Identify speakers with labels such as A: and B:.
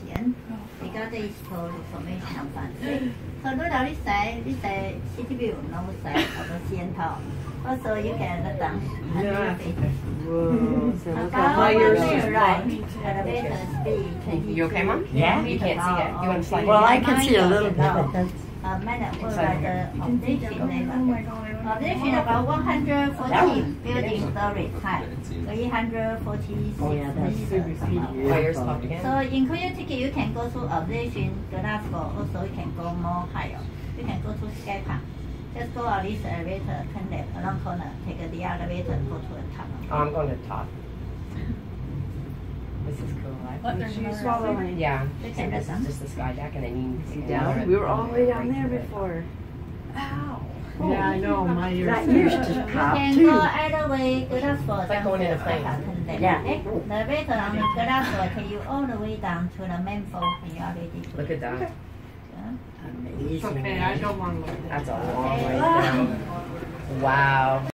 A: 钱，because they told information about it. So lúc đó đi xe, đi xe, CTV nó một xe, nó có tiền thọ. Also you can let them
B: yeah.
C: Whoa. So look how high
A: you're right.
D: You okay, Mom?
C: Yeah.
D: You can't see it. You want to slide
C: Well, I can see a little bit, but that's...
A: Uh, man, we're at the... Oh, my God. Obligation about 140 building stories high, 340
C: yeah, that's super speedy.
D: Wires popped again.
A: So in Korea ticket, you can go to obligation glass floor. Also, you can go more higher. You can go to SkyPod. Just go on this elevator, turn left along corner, take the elevator, go to the top.
D: Oh, I'm going to the top. This is cool. I-
E: What, there's
C: You
E: another
C: swallow
E: elevator?
D: Yeah.
A: You
D: So this is just the sky deck, and then you can
C: See
D: see
C: down? We were all the way down there before.
E: Ow.
B: Yeah, I know, my ears.
C: That used to pop too.
A: go either way, glass floor.
D: It's like going in a plane.
A: Turn.
C: Yeah.
A: Okay? Oh. The elevator on the glass floor take you all the way down to the main floor when you are ready.
D: Look at that.
A: Yeah.
C: Amazing.
B: Okay, I don't want to look at that.
D: That's a long way down. Wow.